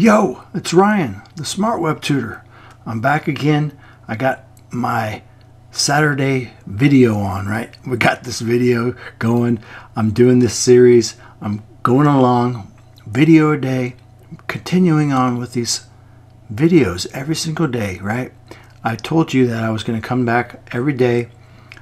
Yo, it's Ryan, the Smart Web Tutor. I'm back again. I got my Saturday video on, right? We got this video going. I'm doing this series. I'm going along, video a day, continuing on with these videos every single day, right? I told you that I was going to come back every day.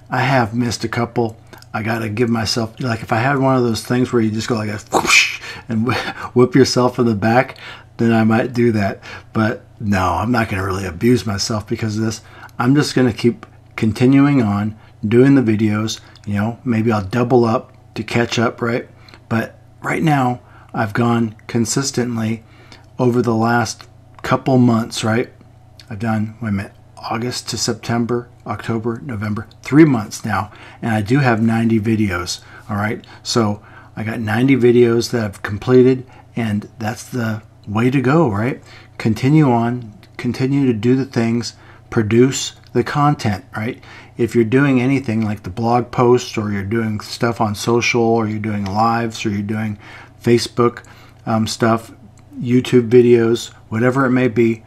I have missed a couple. I got to give myself, like, if I had one of those things where you just go like a whoosh and whip yourself in the back, then I might do that. But no, I'm not going to really abuse myself because of this. I'm just going to keep continuing on doing the videos. You know, maybe I'll double up to catch up, right? But right now, I've gone consistently over the last couple months, right? I've done, wait a minute, August to September, October, November, three months now. And I do have 90 videos, all right? So I got 90 videos that I've completed, and that's the way to go, right? Continue on, continue to do the things, produce the content, right? If you're doing anything like the blog posts or you're doing stuff on social or you're doing lives or you're doing Facebook um, stuff, YouTube videos, whatever it may be,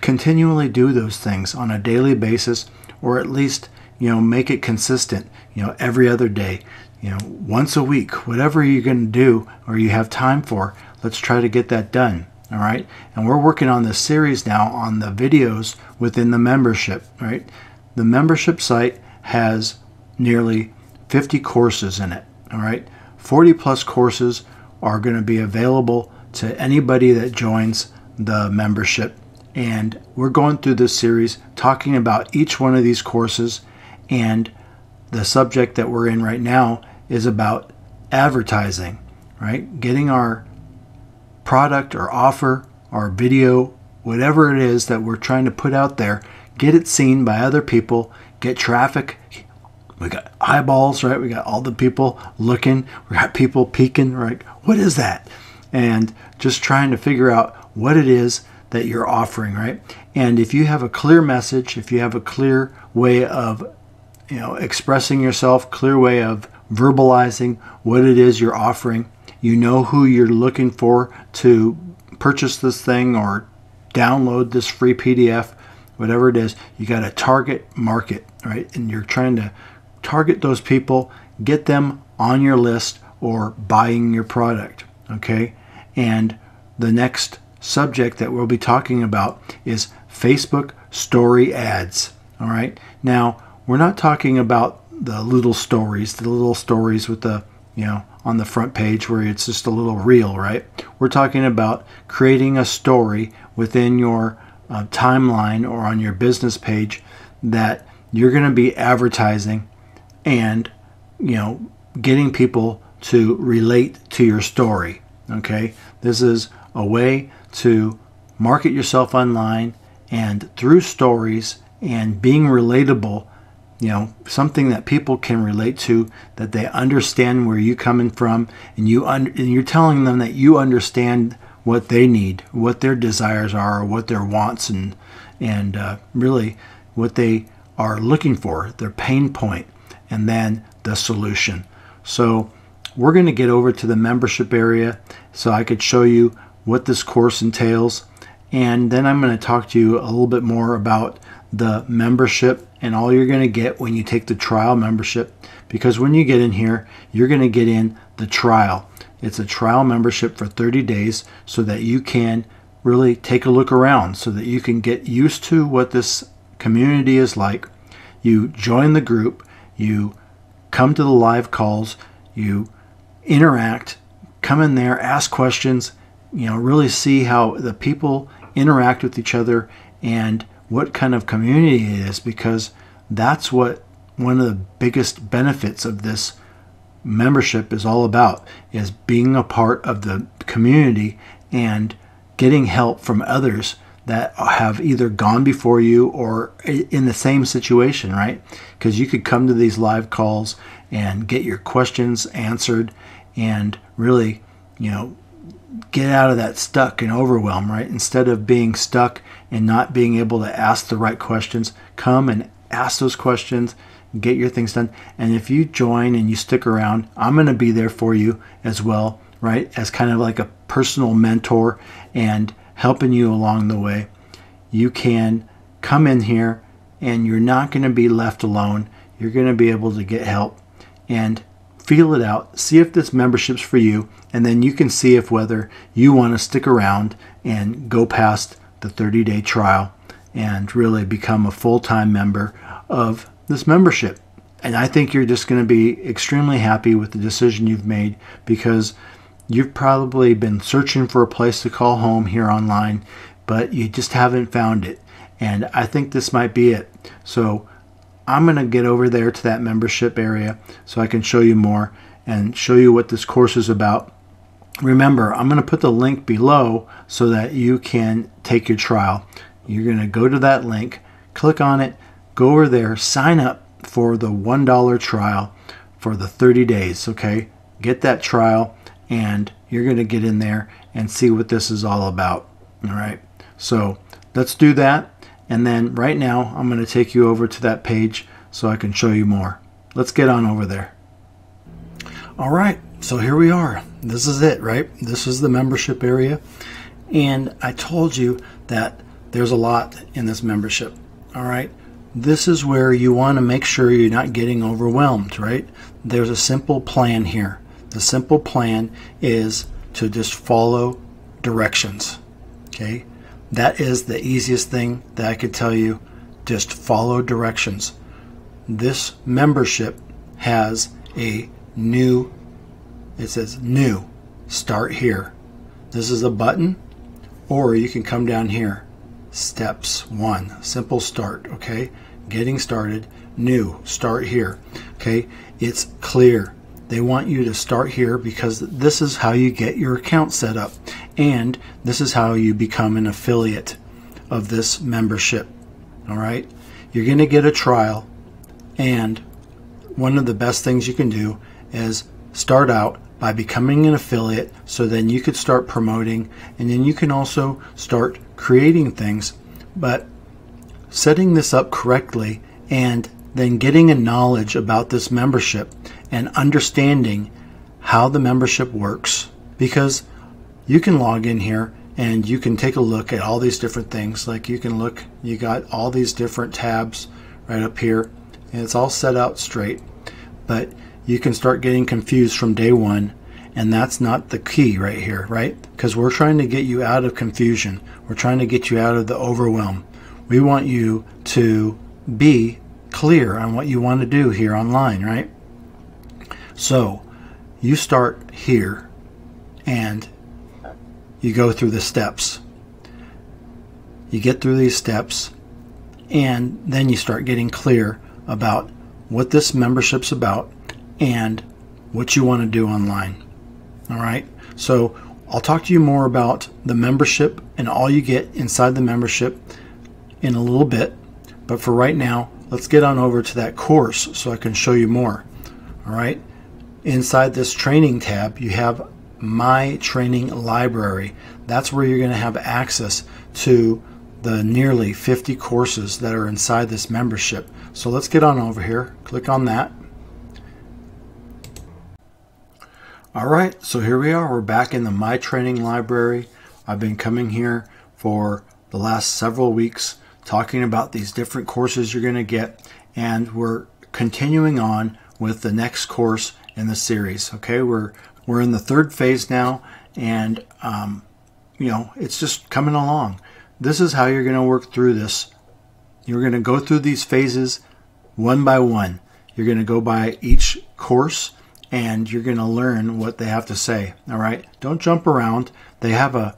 continually do those things on a daily basis or at least, you know, make it consistent, you know, every other day, you know, once a week, whatever you're going to do or you have time for, let's try to get that done. All right. And we're working on this series now on the videos within the membership, right? The membership site has nearly 50 courses in it. All right. 40 plus courses are going to be available to anybody that joins the membership. And we're going through this series talking about each one of these courses. And the subject that we're in right now is about advertising, right? Getting our product or offer or video, whatever it is that we're trying to put out there, get it seen by other people, get traffic. We got eyeballs, right? We got all the people looking. We got people peeking, right? What is that? And just trying to figure out what it is that you're offering, right? And if you have a clear message, if you have a clear way of, you know, expressing yourself, clear way of verbalizing what it is you're offering, you know who you're looking for to purchase this thing or download this free PDF, whatever it is, you got a target market, right? And you're trying to target those people, get them on your list or buying your product, okay? And the next subject that we'll be talking about is Facebook story ads, all right? Now, we're not talking about the little stories, the little stories with the, you know, on the front page where it's just a little reel, right? We're talking about creating a story within your uh, timeline or on your business page that you're going to be advertising and, you know, getting people to relate to your story. Okay, this is a way to market yourself online and through stories and being relatable you know something that people can relate to that they understand where you're coming from and you un- and you're telling them that you understand what they need what their desires are what their wants and and uh, really what they are looking for their pain point and then the solution. So we're going to get over to the membership area so I could show you what this course entails and then I'm going to talk to you a little bit more about the membership and all you're going to get when you take the trial membership. Because when you get in here you're going to get in the trial. It's a trial membership for 30 days so that you can really take a look around so that you can get used to what this community is like. You join the group you come to the live calls you interact come in there ask questions you know really see how the people interact with each other and what kind of community it is because that's what one of the biggest benefits of this membership is all about is being a part of the community and getting help from others that have either gone before you or in the same situation, right? Because you could come to these live calls and get your questions answered and really, you know, get out of that stuck and overwhelm, right? Instead of being stuck and not being able to ask the right questions, come and ask those questions, get your things done. And if you join and you stick around, I'm going to be there for you as well right, as kind of like a personal mentor and helping you along the way, you can come in here and you're not going to be left alone. You're going to be able to get help and feel it out, see if this membership's for you, and then you can see if whether you want to stick around and go past the 30 day trial and really become a full time member of this membership. And I think you're just going to be extremely happy with the decision you've made because you've probably been searching for a place to call home here online, but you just haven't found it. And I think this might be it. So I'm going to get over there to that membership area so I can show you more and show you what this course is about. Remember, I'm going to put the link below so that you can take your trial. You're going to go to that link, click on it, go over there, sign up for the $1 trial for the 30 days, okay? Get that trial and you're going to get in there and see what this is all about, all right? So let's do that. And then right now, I'm going to take you over to that page so I can show you more. Let's get on over there. All right, so here we are. This is it, right? This is the membership area. And I told you that there's a lot in this membership. All right, this is where you want to make sure you're not getting overwhelmed, right? There's a simple plan here. The simple plan is to just follow directions. Okay, that is the easiest thing that I could tell you. Just follow directions. This membership has a new, it says new, start here. This is a button, or you can come down here. Steps one, simple start, okay? Getting started, new, start here, okay? It's clear. They want you to start here because this is how you get your account set up. And this is how you become an affiliate of this membership. All right. You're going to get a trial. And one of the best things you can do is start out by becoming an affiliate so then you could start promoting and then you can also start creating things. But setting this up correctly and then getting a knowledge about this membership and understanding how the membership works because you can log in here and you can take a look at all these different things. Like you can look you got all these different tabs right up here and it's all set out straight. But you can start getting confused from day one and that's not the key right here right? Because we're trying to get you out of confusion. We're trying to get you out of the overwhelm. We want you to be clear on what you want to do here online right so you start here and you go through the steps. You get through these steps and then you start getting clear about what this membership's about and what you want to do online. All right. So I'll talk to you more about the membership and all you get inside the membership in a little bit. But for right now, let's get on over to that course so I can show you more. All right. Inside this training tab, you have My Training Library. That's where you're going to have access to the nearly 50 courses that are inside this membership. So let's get on over here. Click on that. All right, so here we are. We're back in the My Training Library. I've been coming here for the last several weeks talking about these different courses you're going to get, and we're continuing on with the next course in the series. Okay, we're we're in the third phase now, and um, you know it's just coming along. This is how you're going to work through this. You're going to go through these phases one by one. You're going to go by each course and you're going to learn what they have to say. All right, don't jump around. They have a,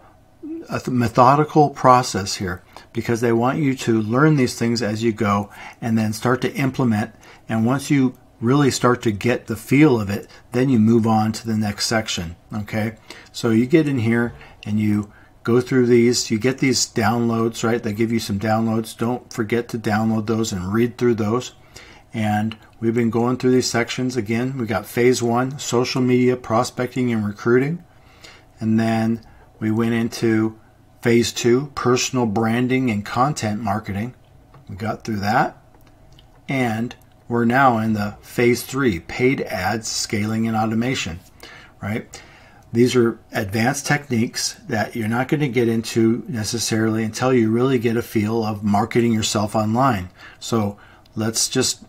a methodical process here because they want you to learn these things as you go and then start to implement. And once you really start to get the feel of it, then you move on to the next section. Okay, so you get in here and you go through these. You get these downloads, right? They give you some downloads. Don't forget to download those and read through those. And we've been going through these sections again. We got phase one, social media prospecting and recruiting. And then we went into phase two, personal branding and content marketing. We got through that. And we're now in the phase three paid ads, scaling, and automation, right? these are advanced techniques that you're not going to get into necessarily until you really get a feel of marketing yourself online. So let's just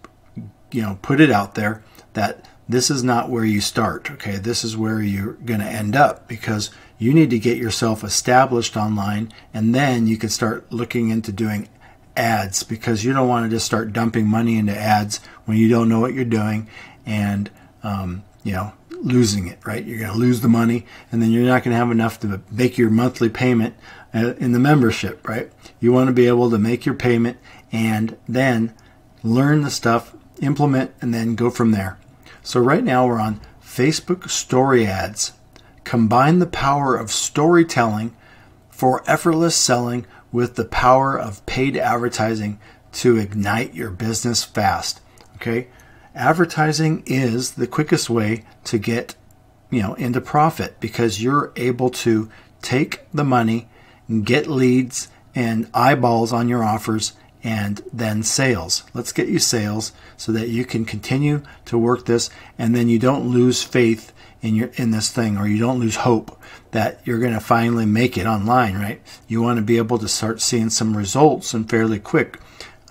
you know put it out there that this is not where you start. Okay, this is where you're going to end up because you need to get yourself established online and then you can start looking into doing ads because you don't want to just start dumping money into ads when you don't know what you're doing and um, you know losing it right? You're going to lose the money and then you're not going to have enough to make your monthly payment uh, in the membership right? You want to be able to make your payment and then learn the stuff implement and then go from there. So right now we're on facebook story ads. Combine the power of storytelling for effortless selling with the power of paid advertising to ignite your business fast. Okay? Advertising is the quickest way to get, you know, into profit because you're able to take the money get leads and eyeballs on your offers and then sales. Let's get you sales so that you can continue to work this and then you don't lose faith in your in this thing or you don't lose hope that you're going to finally make it online, right? You want to be able to start seeing some results and fairly quick.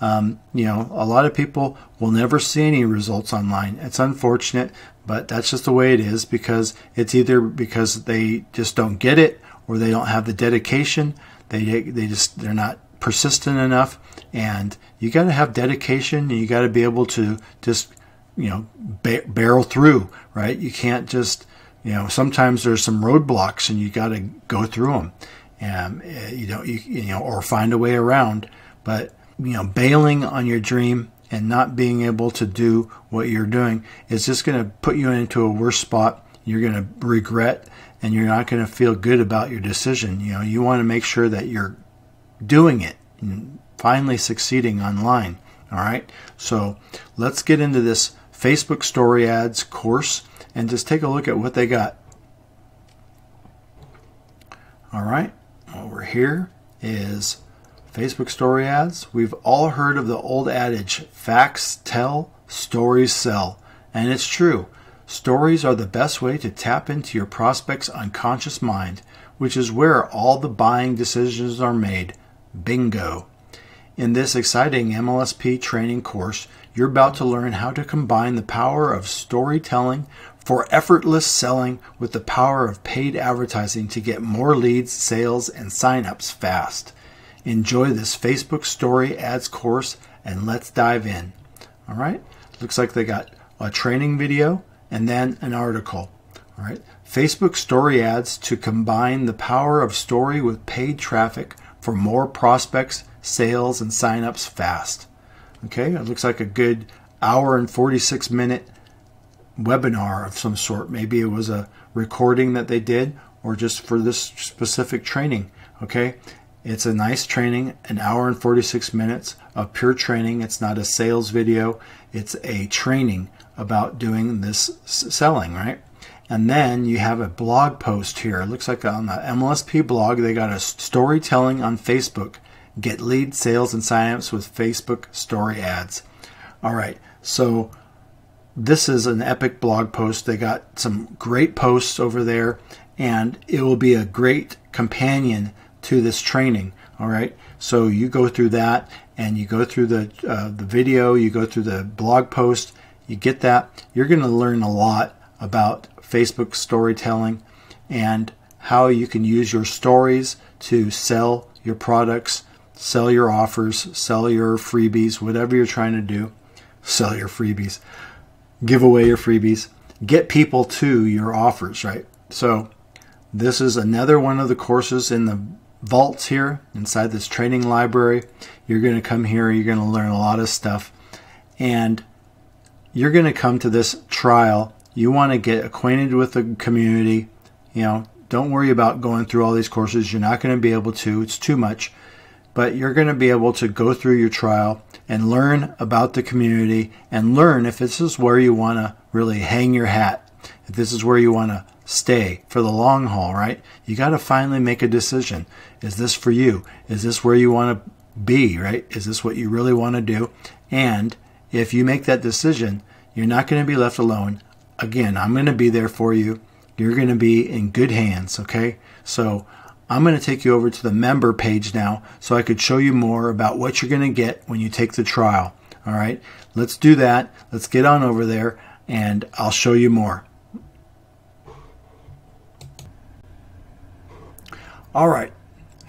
Um, you know, a lot of people will never see any results online. It's unfortunate, but that's just the way it is because it's either because they just don't get it or they don't have the dedication. They they just they're not persistent enough, and you got to have dedication. And you got to be able to just you know ba- barrel through, right? You can't just you know sometimes there's some roadblocks and you got to go through them, and uh, you know you, you know or find a way around. But you know bailing on your dream and not being able to do what you're doing is just going to put you into a worse spot. You're going to regret and you're not going to feel good about your decision. You know, you want to make sure that you're doing it finally succeeding online. All right. So let's get into this Facebook story ads course and just take a look at what they got. All right. Over here is Facebook story ads. We've all heard of the old adage facts tell, stories sell. And it's true. Stories are the best way to tap into your prospect's unconscious mind, which is where all the buying decisions are made. Bingo. In this exciting MLSP training course, you're about to learn how to combine the power of storytelling for effortless selling with the power of paid advertising to get more leads, sales, and signups fast. Enjoy this Facebook story ads course and let's dive in. All right, looks like they got a training video and then an article. All right, Facebook story ads to combine the power of story with paid traffic for more prospects, sales, and signups fast. Okay, it looks like a good hour and 46 minute webinar of some sort. Maybe it was a recording that they did or just for this specific training. Okay, it's a nice training, an hour and 46 minutes of pure training. It's not a sales video, it's a training about doing this selling, right? And then you have a blog post here. It looks like on the MLSP blog, they got a storytelling on Facebook. Get lead sales and signups with Facebook story ads. All right, so this is an epic blog post. They got some great posts over there, and it will be a great companion to this training. All right, so you go through that, and you go through the uh, the video, you go through the blog post, you get that. You're going to learn a lot about Facebook storytelling and how you can use your stories to sell your products, sell your offers, sell your freebies, whatever you're trying to do. Sell your freebies, give away your freebies, get people to your offers, right? So, this is another one of the courses in the vaults here inside this training library. You're going to come here, you're going to learn a lot of stuff, and you're going to come to this trial. You want to get acquainted with the community. You know, don't worry about going through all these courses. You're not going to be able to, it's too much. But you're going to be able to go through your trial and learn about the community and learn if this is where you want to really hang your hat, if this is where you want to stay for the long haul, right? You got to finally make a decision. Is this for you? Is this where you want to be, right? Is this what you really want to do? And if you make that decision, you're not going to be left alone. Again, I'm going to be there for you. you're going to be in good hands, okay? So I'm going to take you over to the member page now so I could show you more about what you're going to get when you take the trial. All right, let's do that. Let's get on over there and I'll show you more. All right,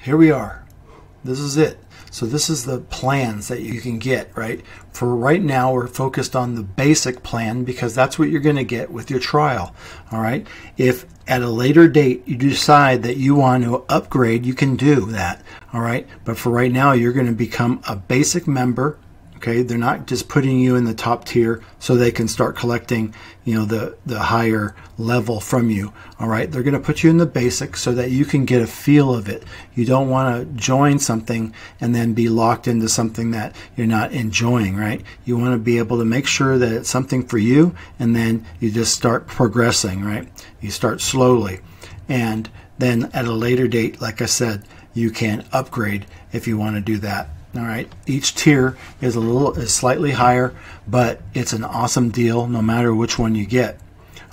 here we are. This is it. So this is the plans that you can get, right? For right now, we're focused on the basic plan because that's what you're going to get with your trial. All right. If at a later date you decide that you want to upgrade, you can do that. All right. But for right now, you're going to become a basic member Okay, they're not just putting you in the top tier so they can start collecting, you know, the the higher level from you. All right, they're going to put you in the basic so that you can get a feel of it. You don't want to join something and then be locked into something that you're not enjoying, right? You want to be able to make sure that it's something for you and then you just start progressing, right? You start slowly. And then at a later date, like I said, you can upgrade if you want to do that. All right, each tier is a little is slightly higher, but it's an awesome deal no matter which one you get.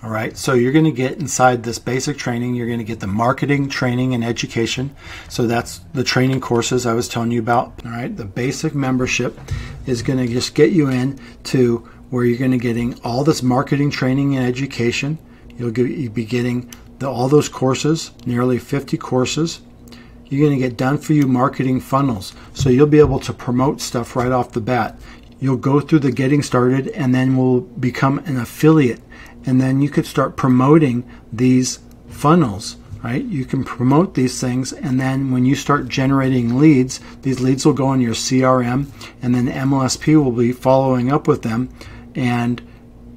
All right, so you're going to get inside this basic training, you're going to get the marketing training and education. So that's the training courses I was telling you about. All right, the basic membership is going to just get you in to where you're going to getting all this marketing training and education. You'll, get, you'll be getting the, all those courses, nearly 50 courses you're going to get done for you marketing funnels. So you'll be able to promote stuff right off the bat. You'll go through the getting started and then we'll become an affiliate. And then you could start promoting these funnels, right? You can promote these things. And then when you start generating leads, these leads will go in your CRM and then MLSP will be following up with them and,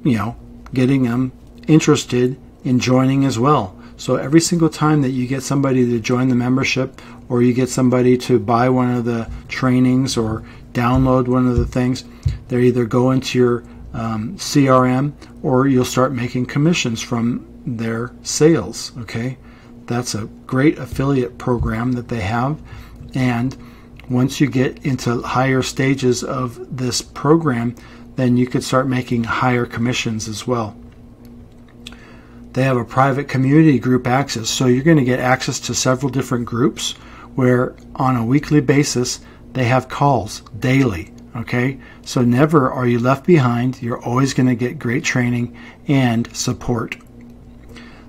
you know, getting them interested in joining as well. So every single time that you get somebody to join the membership or you get somebody to buy one of the trainings or download one of the things, they either go into your um, CRM or you'll start making commissions from their sales. Okay, that's a great affiliate program that they have. And once you get into higher stages of this program, then you could start making higher commissions as well. They have a private community group access. So you're going to get access to several different groups where on a weekly basis they have calls daily. Okay, so never are you left behind. You're always going to get great training and support.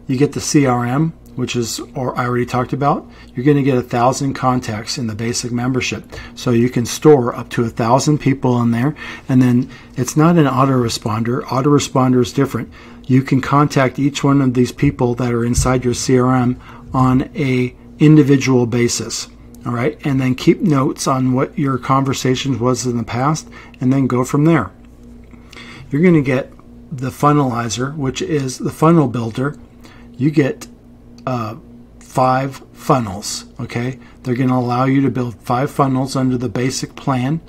You get the CRM, which is or I already talked about. You're going to get a thousand contacts in the basic membership, so you can store up to a thousand people in there. And then it's not an autoresponder. Autoresponder is different you can contact each one of these people that are inside your CRM on a individual basis. All right, and then keep notes on what your conversations was in the past, and then go from there. You're going to get the funnelizer, which is the funnel builder. You get uh, five funnels. Okay, they're going to allow you to build five funnels under the basic plan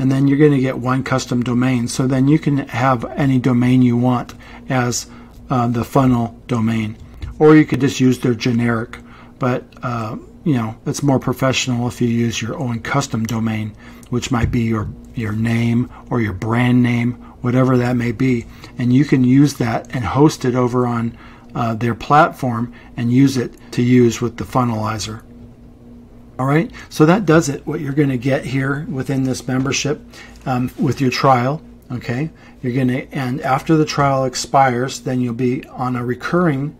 and then you're going to get one custom domain. So then you can have any domain you want as uh, the funnel domain, or you could just use their generic. But uh, you know, it's more professional if you use your own custom domain, which might be your your name or your brand name, whatever that may be, and you can use that and host it over on uh, their platform and use it to use with the funnelizer. All right, so that does it. What you're going to get here within this membership um, with your trial. Okay, you're going to, and after the trial expires, then you'll be on a recurring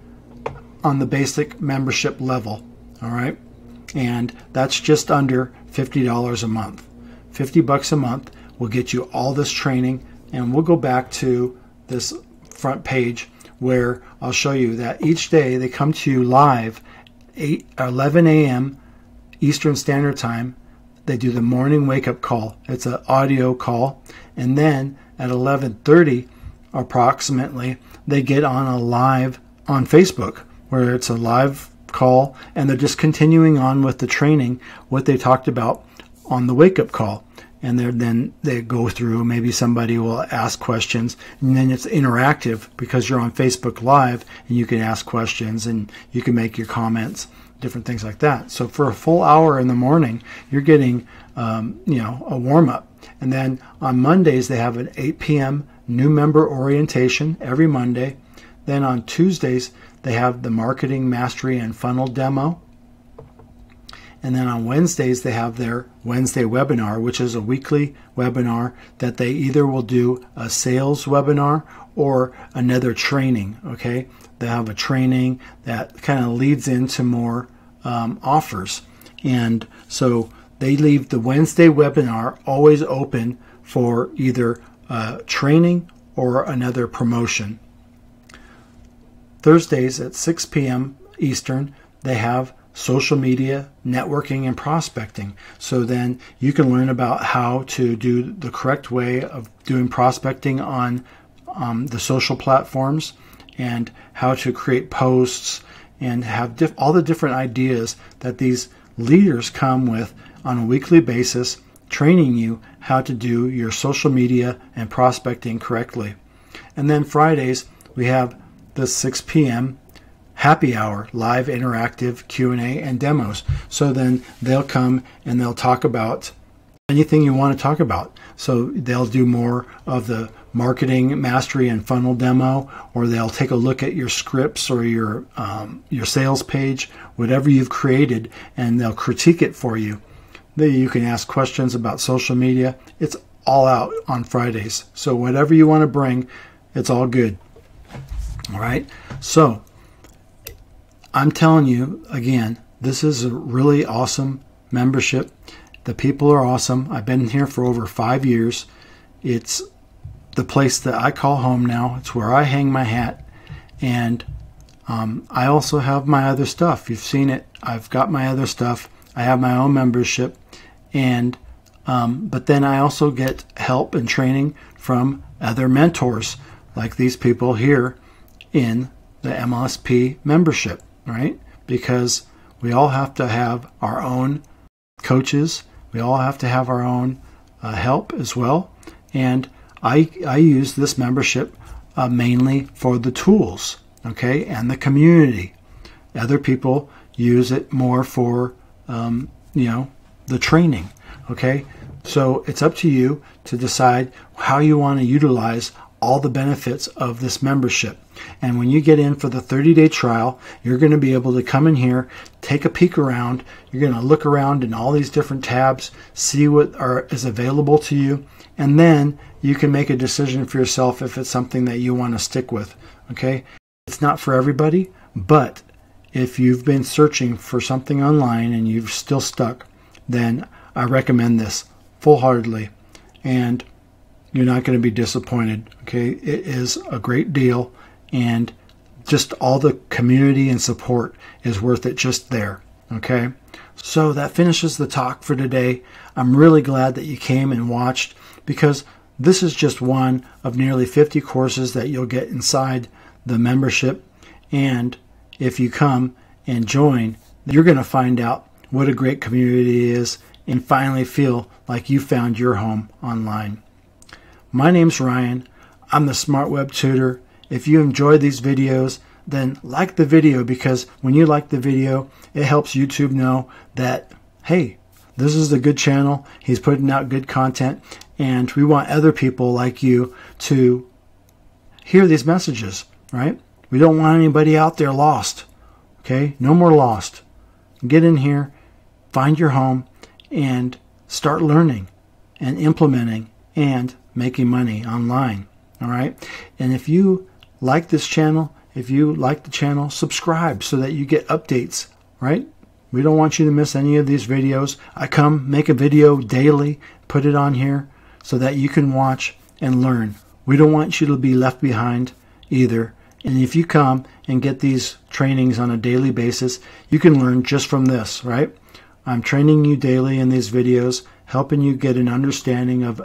on the basic membership level. All right, and that's just under $50 a month. 50 bucks a month will get you all this training, and we'll go back to this front page where I'll show you that each day they come to you live 8 11 a.m. Eastern Standard Time. They do the morning wake up call. It's an audio call, and then at 11:30 approximately, they get on a live on Facebook where it's a live call and they're just continuing on with the training what they talked about on the wake up call and then they go through maybe somebody will ask questions and then it's interactive because you're on facebook live and you can ask questions and you can make your comments different things like that. So for a full hour in the morning, you're getting, um, you know, a warm up. And then on Mondays, they have an 8 p.m. new member orientation every Monday. Then on Tuesdays, they have the marketing mastery and funnel demo. And then on Wednesdays, they have their Wednesday webinar, which is a weekly webinar that they either will do a sales webinar or another training. Okay, they have a training that kind of leads into more um, offers. And so they leave the Wednesday webinar always open for either uh, training or another promotion. Thursdays at 6 p.m. Eastern, they have social media, networking, and prospecting. So then you can learn about how to do the correct way of doing prospecting on um, the social platforms and how to create posts and have diff- all the different ideas that these leaders come with on a weekly basis, training you how to do your social media and prospecting correctly. And then Fridays, we have the 6 p.m happy hour, live interactive Q&A and demos. So then they'll come and they'll talk about anything you want to talk about. So they'll do more of the marketing mastery and funnel demo, or they'll take a look at your scripts or your um, your sales page, whatever you've created, and they'll critique it for you. Then you can ask questions about social media. It's all out on Fridays. So whatever you want to bring, it's all good. All right. So I'm telling you again, this is a really awesome membership. The people are awesome. I've been here for over five years. It's the place that I call home now. It's where I hang my hat. And um, I also have my other stuff. You've seen it. I've got my other stuff. I have my own membership. And um, but then I also get help and training from other mentors like these people here in the MLSP membership right? Because we all have to have our own coaches. We all have to have our own uh, help as well. And I, I use this membership uh, mainly for the tools, okay, and the community. Other people use it more for, um, you know, the training, okay? So it's up to you to decide how you want to utilize all the benefits of this membership. And when you get in for the 30 day trial, you're going to be able to come in here, take a peek around. You're going to look around in all these different tabs, see what are, is available to you, and then you can make a decision for yourself if it's something that you want to stick with. Okay? It's not for everybody, but if you've been searching for something online and you've still stuck, then I recommend this full heartedly. And you're not going to be disappointed. Okay, it is a great deal, and just all the community and support is worth it just there. Okay, so that finishes the talk for today. I'm really glad that you came and watched because this is just one of nearly 50 courses that you'll get inside the membership. And if you come and join, you're going to find out what a great community is and finally feel like you found your home online. My name's Ryan. I'm the Smart Web Tutor. If you enjoyed these videos, then like the video because when you like the video, it helps YouTube know that, hey, this is a good channel. He's putting out good content, and we want other people like you to hear these messages, right? We don't want anybody out there lost. Okay? No more lost. Get in here, find your home, and start learning and implementing and making money online. All right. And if you like this channel, if you like the channel, subscribe so that you get updates, right? We don't want you to miss any of these videos. I come make a video daily, put it on here so that you can watch and learn. We don't want you to be left behind either. And if you come and get these trainings on a daily basis, you can learn just from this, right? I'm training you daily in these videos, helping you get an understanding of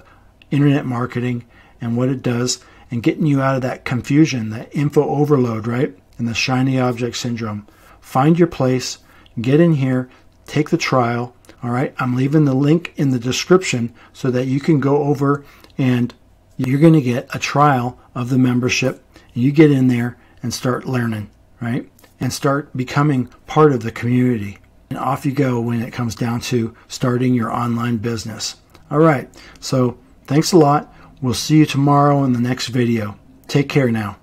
internet marketing and what it does and getting you out of that confusion, that info overload, right? And the shiny object syndrome. Find your place, get in here, take the trial. All right, I'm leaving the link in the description so that you can go over and you're going to get a trial of the membership. You get in there and start learning, right? And start becoming part of the community. And off you go when it comes down to starting your online business. All right, so Thanks a lot. We'll see you tomorrow in the next video. Take care now.